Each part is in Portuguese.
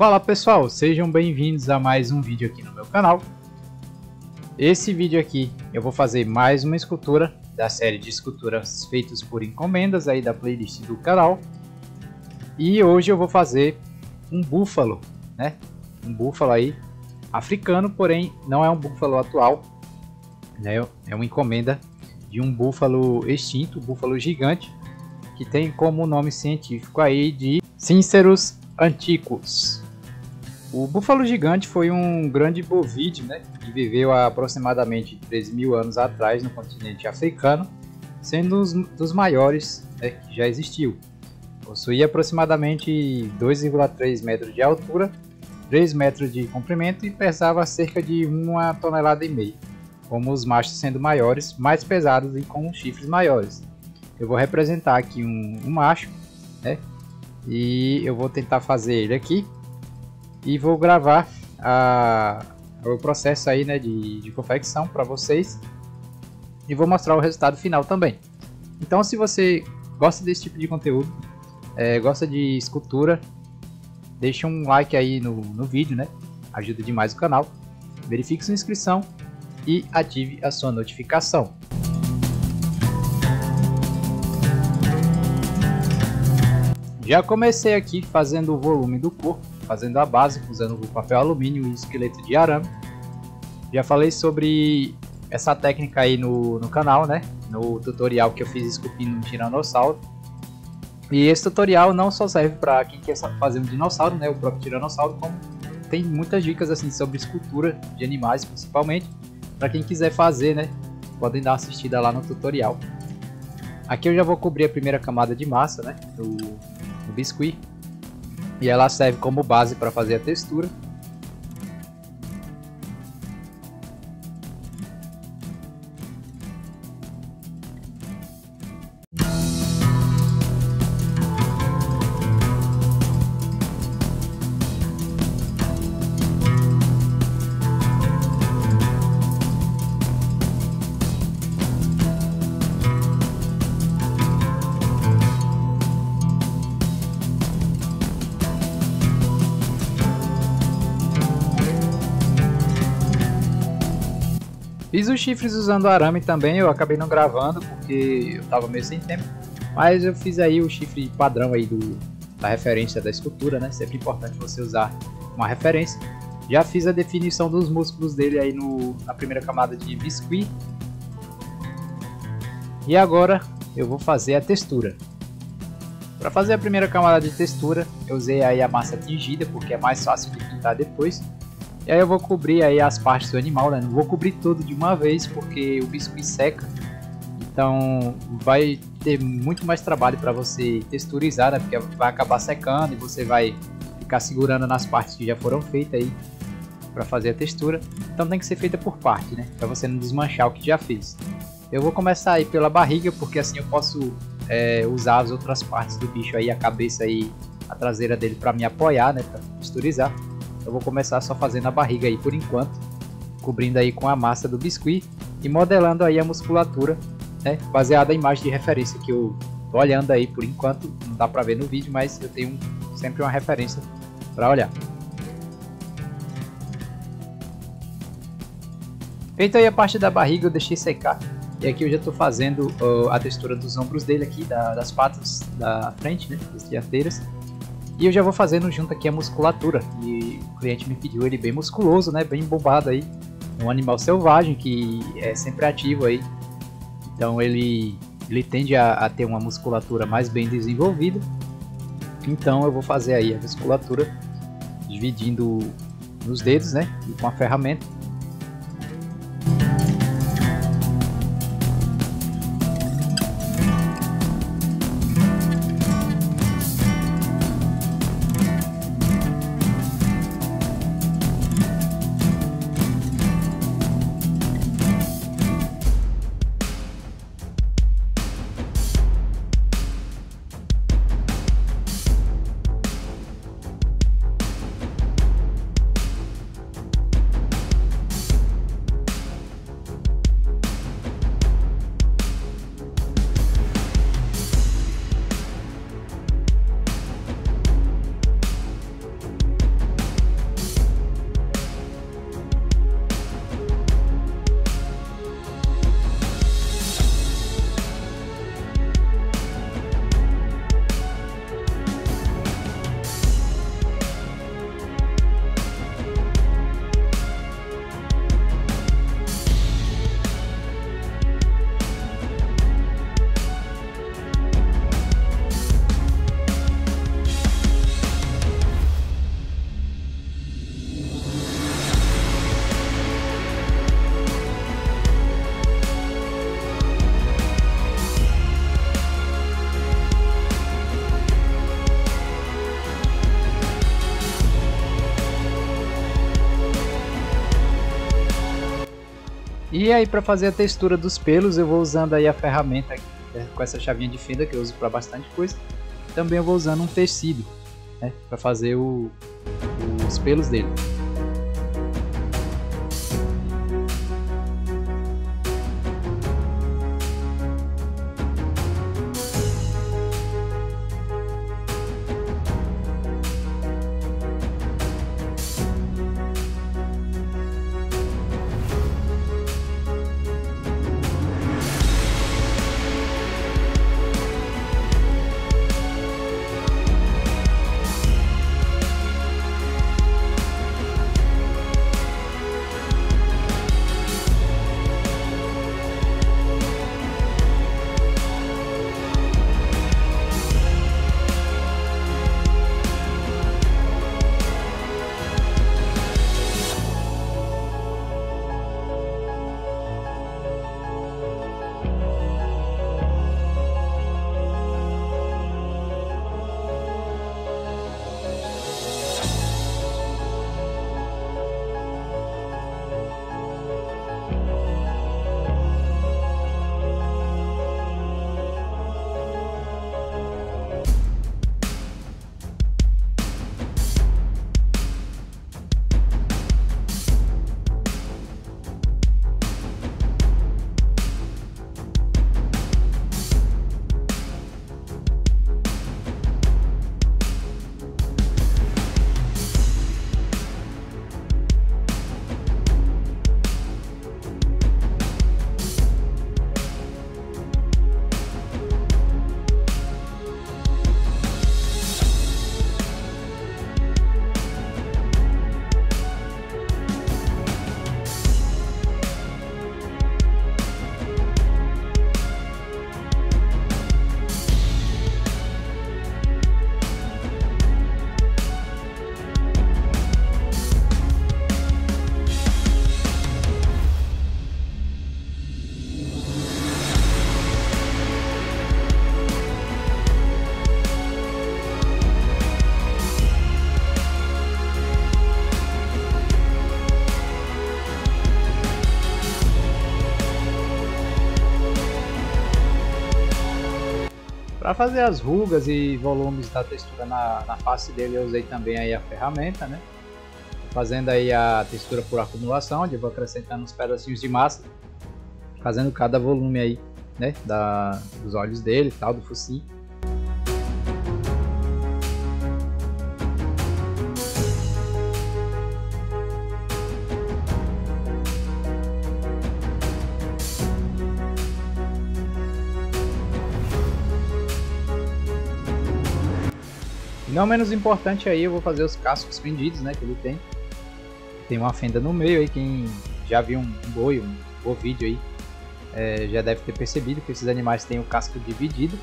Fala pessoal, sejam bem-vindos a mais um vídeo aqui no meu canal. Esse vídeo aqui eu vou fazer mais uma escultura da série de esculturas feitas por encomendas aí da playlist do canal. E hoje eu vou fazer um búfalo, né? Um búfalo aí africano, porém não é um búfalo atual, né? É uma encomenda de um búfalo extinto, um búfalo gigante, que tem como nome científico aí de Cínceros anticos. O búfalo gigante foi um grande bovídeo, né, que viveu há aproximadamente 13 mil anos atrás no continente africano, sendo um dos maiores né, que já existiu. Possuía aproximadamente 2,3 metros de altura, 3 metros de comprimento e pesava cerca de 1 tonelada e meia, como os machos sendo maiores, mais pesados e com chifres maiores. Eu vou representar aqui um, um macho, né, e eu vou tentar fazer ele aqui e vou gravar a, o processo aí, né, de, de confecção para vocês e vou mostrar o resultado final também. Então, se você gosta desse tipo de conteúdo, é, gosta de escultura, deixa um like aí no, no vídeo, né? Ajuda demais o canal. Verifique sua inscrição e ative a sua notificação. Já comecei aqui fazendo o volume do corpo fazendo a base usando o papel alumínio e esqueleto de arame. Já falei sobre essa técnica aí no, no canal, né? No tutorial que eu fiz esculpindo um tiranossauro. E esse tutorial não só serve para quem quer fazer um dinossauro, né? O próprio tiranossauro, como tem muitas dicas assim sobre escultura de animais, principalmente. Para quem quiser fazer, né? Podem dar uma assistida lá no tutorial. Aqui eu já vou cobrir a primeira camada de massa, né? Do, do biscuit e ela serve como base para fazer a textura. Fiz os chifres usando arame também, eu acabei não gravando porque eu tava meio sem tempo. Mas eu fiz aí o chifre padrão aí do, da referência da escultura, né? Sempre importante você usar uma referência. Já fiz a definição dos músculos dele aí no, na primeira camada de biscuit. E agora eu vou fazer a textura. Para fazer a primeira camada de textura, eu usei aí a massa tingida, porque é mais fácil de pintar depois. E aí eu vou cobrir aí as partes do animal, né? Não vou cobrir tudo de uma vez porque o biscuit seca. Então vai ter muito mais trabalho para você texturizar, né? Porque vai acabar secando e você vai ficar segurando nas partes que já foram feitas aí para fazer a textura. Então tem que ser feita por parte, né? Para você não desmanchar o que já fez. Eu vou começar aí pela barriga, porque assim eu posso é, usar as outras partes do bicho aí, a cabeça e a traseira dele para me apoiar, né? Para texturizar. Eu vou começar só fazendo a barriga aí por enquanto, cobrindo aí com a massa do biscuit e modelando aí a musculatura, né, baseada em imagem de referência que eu tô olhando aí por enquanto, não dá pra ver no vídeo, mas eu tenho sempre uma referência para olhar. Feito aí a parte da barriga, eu deixei secar. E aqui eu já estou fazendo uh, a textura dos ombros dele aqui, da, das patas da frente, né, das dianteiras. E eu já vou fazendo junto aqui a musculatura. E o cliente me pediu ele bem musculoso, né? Bem bombado aí. Um animal selvagem que é sempre ativo aí. Então ele, ele tende a, a ter uma musculatura mais bem desenvolvida. Então eu vou fazer aí a musculatura dividindo nos dedos, né? E com a ferramenta E aí para fazer a textura dos pelos eu vou usando aí a ferramenta né, com essa chavinha de fenda que eu uso para bastante coisa. Também eu vou usando um tecido né, para fazer o, os pelos dele. Para fazer as rugas e volumes da textura na, na face dele eu usei também aí a ferramenta, né? Fazendo aí a textura por acumulação, onde eu vou acrescentando uns pedacinhos de massa, fazendo cada volume aí, né? Da, dos olhos dele, tal, do focinho. Não menos importante aí, eu vou fazer os cascos fendidos, né, que ele tem. Tem uma fenda no meio aí, quem já viu um boi, um bom vídeo aí, é, já deve ter percebido que esses animais têm o casco dividido.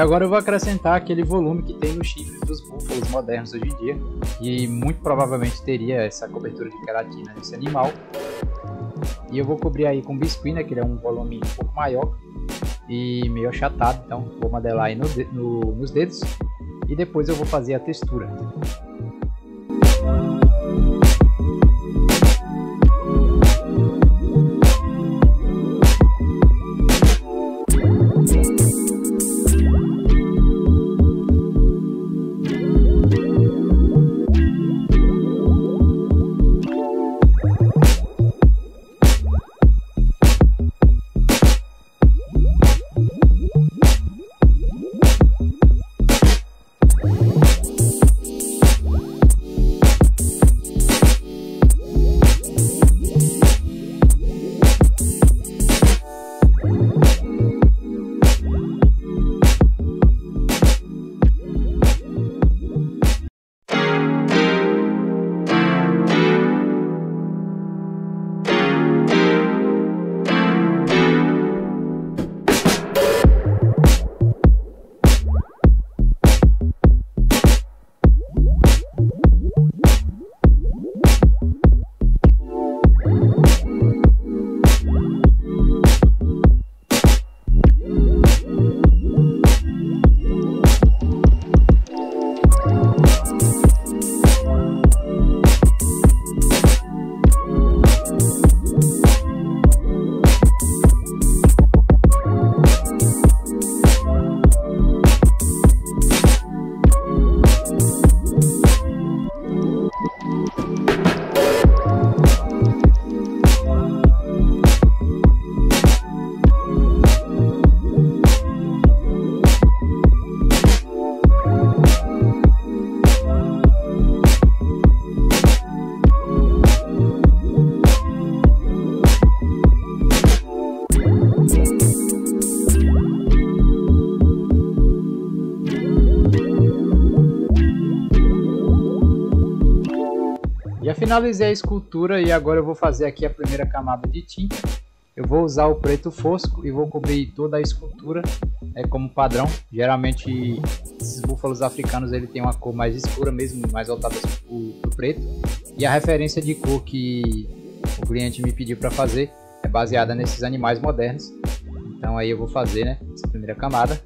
Agora eu vou acrescentar aquele volume que tem nos chifres dos búfalos modernos hoje em dia, e muito provavelmente teria essa cobertura de queratina nesse animal. E eu vou cobrir aí com biscuit, né, que ele é um volume um pouco maior e meio achatado, então vou modelar aí no, no, nos dedos e depois eu vou fazer a textura. Finalizei a escultura e agora eu vou fazer aqui a primeira camada de tinta. Eu vou usar o preto fosco e vou cobrir toda a escultura é como padrão. Geralmente esses búfalos africanos ele tem uma cor mais escura mesmo, mais voltada para o preto. E a referência de cor que o cliente me pediu para fazer é baseada nesses animais modernos. Então aí eu vou fazer né, essa primeira camada.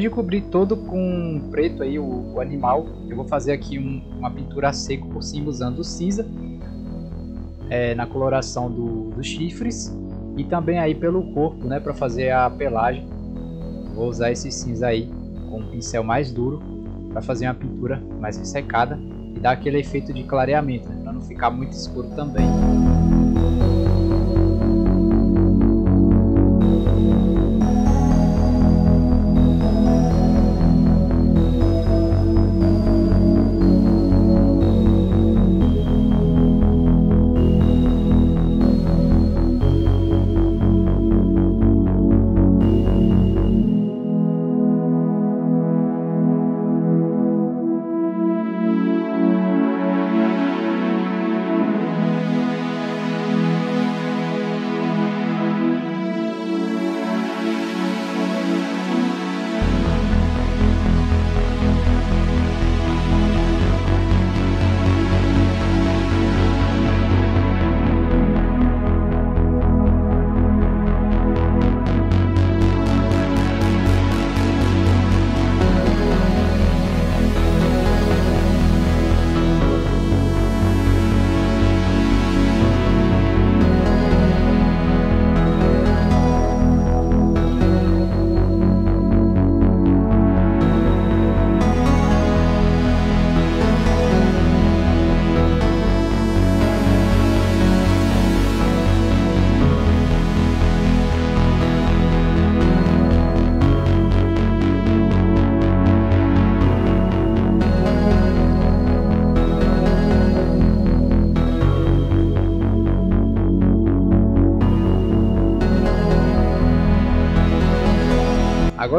Depois de cobrir todo com preto aí o, o animal, eu vou fazer aqui um, uma pintura a seco por cima usando cinza é, na coloração do, dos chifres e também aí pelo corpo, né, para fazer a pelagem. Vou usar esse cinza aí com um pincel mais duro para fazer uma pintura mais ressecada e dar aquele efeito de clareamento, né, para não ficar muito escuro também.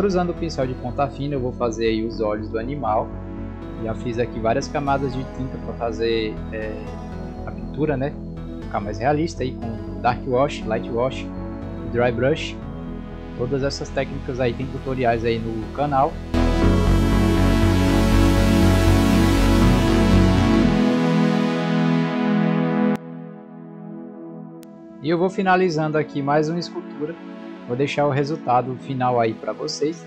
Agora usando o pincel de ponta fina eu vou fazer aí os olhos do animal. Já fiz aqui várias camadas de tinta para fazer é, a pintura, né? Ficar mais realista aí com dark wash, light wash dry brush. Todas essas técnicas aí tem tutoriais aí no canal. E eu vou finalizando aqui mais uma escultura Vou deixar o resultado final aí para vocês.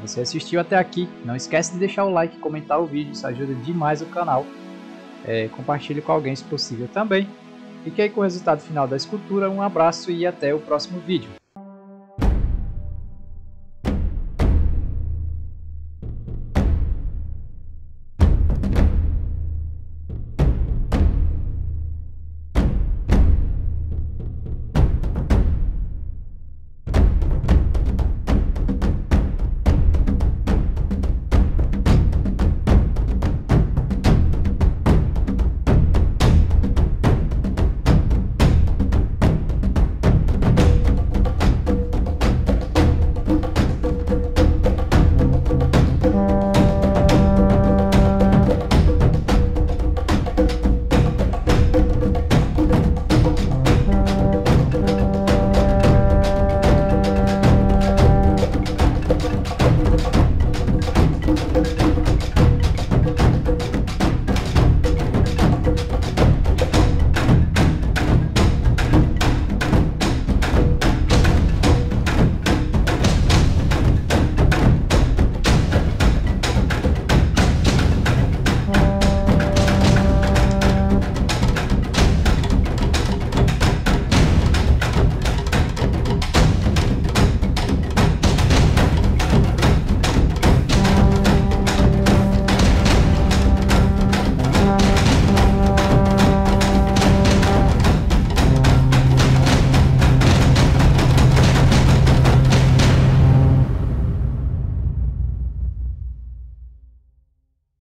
Você assistiu até aqui, não esquece de deixar o like comentar o vídeo, isso ajuda demais o canal. É, compartilhe com alguém se possível também. Fique aí com o resultado final da escultura, um abraço e até o próximo vídeo.